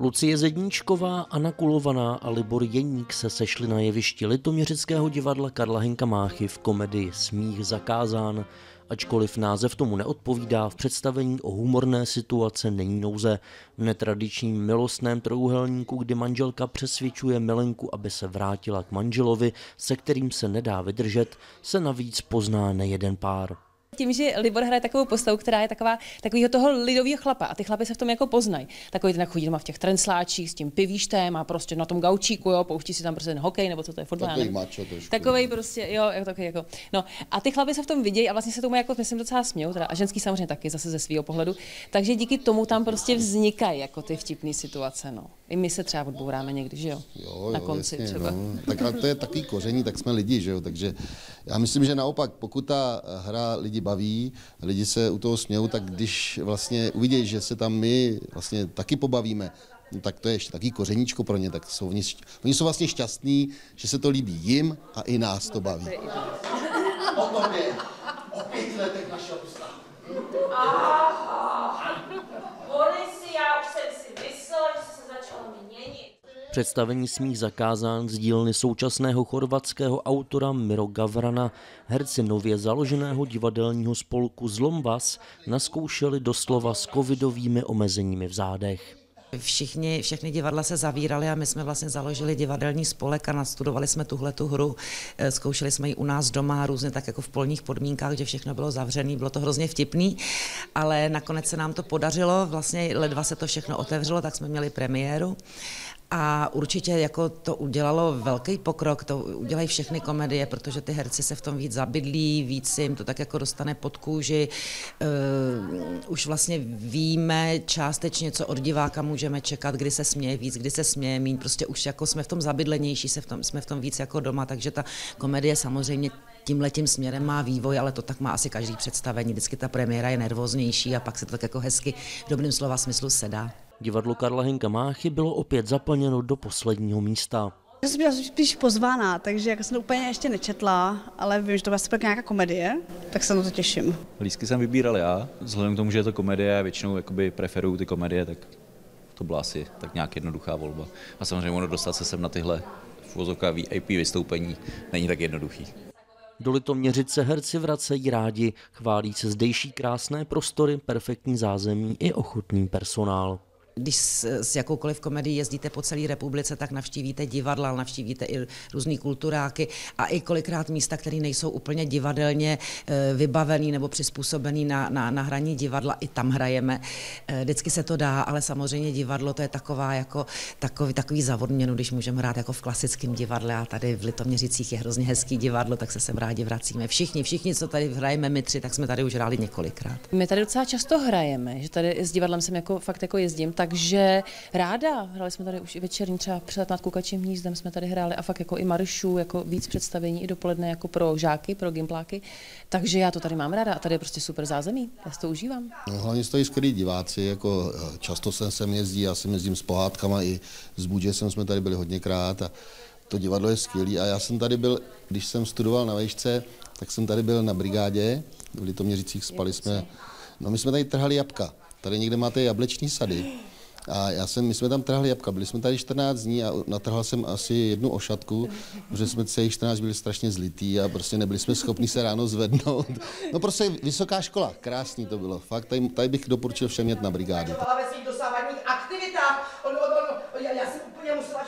Lucie Zedníčková, Anna Kulovaná a Libor Jeník se sešli na jevišti Litoměřického divadla Karla Henka Máchy v komedii Smích zakázán. Ačkoliv název tomu neodpovídá, v představení o humorné situace není nouze. V netradičním milostném trojuhelníku, kdy manželka přesvědčuje milenku, aby se vrátila k manželovi, se kterým se nedá vydržet, se navíc pozná nejeden pár tím, že Libor hraje takovou postavu, která je taková, takového toho lidového chlapa a ty chlapy se v tom jako poznají. Takový ten chodí doma v těch trensláčích s tím pivíštem a prostě na tom gaučíku, jo, pouští si tam prostě ten hokej nebo co to je fotbal. Takový mačo trošku. Takový prostě, jo, jako takový jako. No a ty chlapy se v tom vidějí a vlastně se tomu jako myslím docela smějou, teda, a ženský samozřejmě taky zase ze svého pohledu. Takže díky tomu tam prostě vznikají jako ty vtipné situace, no. I my se třeba odbouráme někdy, že jo? Jo, jo na konci jasně, třeba. No. Tak a to je takový koření, tak jsme lidi, že jo? Takže já myslím, že naopak, pokud ta hra lidi baví, lidi se u toho smějou, tak když vlastně uvidí, že se tam my vlastně taky pobavíme, no tak to je ještě taky kořeníčko pro ně, tak jsou oni, oni jsou vlastně šťastní, že se to líbí jim a i nás to baví. O o letech našeho. Boris, já už jsem si myslel, že se měnit. Představení smích zakázán z dílny současného chorvatského autora Miro Gavrana herci nově založeného divadelního spolku Zlombas naskoušeli doslova s covidovými omezeními v zádech. Všichni, všechny divadla se zavíraly a my jsme vlastně založili divadelní spolek a nastudovali jsme tuhle tu hru. Eh, zkoušeli jsme ji u nás doma různě tak jako v polních podmínkách, kde všechno bylo zavřené, bylo to hrozně vtipný, ale nakonec se nám to podařilo, vlastně ledva se to všechno otevřelo, tak jsme měli premiéru a určitě jako to udělalo velký pokrok, to udělají všechny komedie, protože ty herci se v tom víc zabydlí, víc jim to tak jako dostane pod kůži. Uh, už vlastně víme částečně, co od diváka můžeme čekat, kdy se směje víc, kdy se směje míň. Prostě už jako jsme v tom zabydlenější, se v tom, jsme v tom víc jako doma, takže ta komedie samozřejmě tím letím směrem má vývoj, ale to tak má asi každý představení. Vždycky ta premiéra je nervóznější a pak se to tak jako hezky v dobrým slova smyslu sedá. Divadlo Karla Henka Máchy bylo opět zaplněno do posledního místa. Já jsem byla spíš pozvána, takže jako jsem to úplně ještě nečetla, ale vím, že to vlastně nějaká komedie, tak se na to těším. Lísky jsem vybíral já, vzhledem k tomu, že je to komedie a většinou jakoby preferuju ty komedie, tak to byla asi tak nějak jednoduchá volba. A samozřejmě ono dostat se sem na tyhle v VIP vystoupení není tak jednoduchý. Do Litoměřic se herci vracejí rádi, chválí se zdejší krásné prostory, perfektní zázemí i ochotný personál když s, s jakoukoliv komedií jezdíte po celé republice, tak navštívíte divadla, navštívíte i různý kulturáky a i kolikrát místa, které nejsou úplně divadelně eh, vybavený nebo přizpůsobený na, na, na hraní divadla, i tam hrajeme. Eh, vždycky se to dá, ale samozřejmě divadlo to je taková jako takový, takový zavodměnu, když můžeme hrát jako v klasickém divadle a tady v Litoměřicích je hrozně hezký divadlo, tak se sem rádi vracíme. Všichni, všichni, co tady hrajeme my tři, tak jsme tady už hráli několikrát. My tady docela často hrajeme, že tady s divadlem jsem jako fakt jako jezdím, tak takže ráda. Hráli jsme tady už i večerní, třeba před nad Kukačím hnízdem jsme tady hráli a fakt jako i maršu, jako víc představení i dopoledne jako pro žáky, pro gimpláky. Takže já to tady mám ráda a tady je prostě super zázemí. Já si to užívám. No, hlavně stojí skvělí diváci, jako eh, často jsem sem jezdí, já jsem jezdím s pohádkama i s Budžesem jsme tady byli hodněkrát a to divadlo je skvělý a já jsem tady byl, když jsem studoval na vejšce, tak jsem tady byl na brigádě, v Litoměřicích spali jsme, no my jsme tady trhali jabka, tady někde máte jableční sady a já jsem, my jsme tam trhali jabka, byli jsme tady 14 dní a natrhal jsem asi jednu ošatku, protože jsme celých 14 byli strašně zlitý a prostě nebyli jsme schopni se ráno zvednout. No prostě vysoká škola, krásný to bylo. Fakt, tady, tady bych doporučil všem jet na brigádu. Ve svých aktivitách, on, on, on, já, já jsem úplně musela